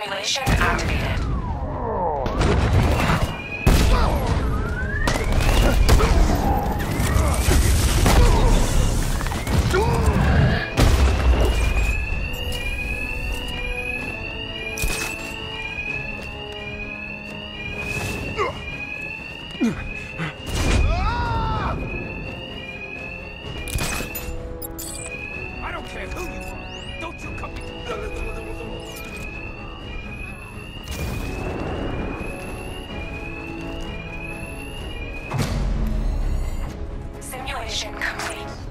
Simulation activated. I don't care who you are. Simulation complete.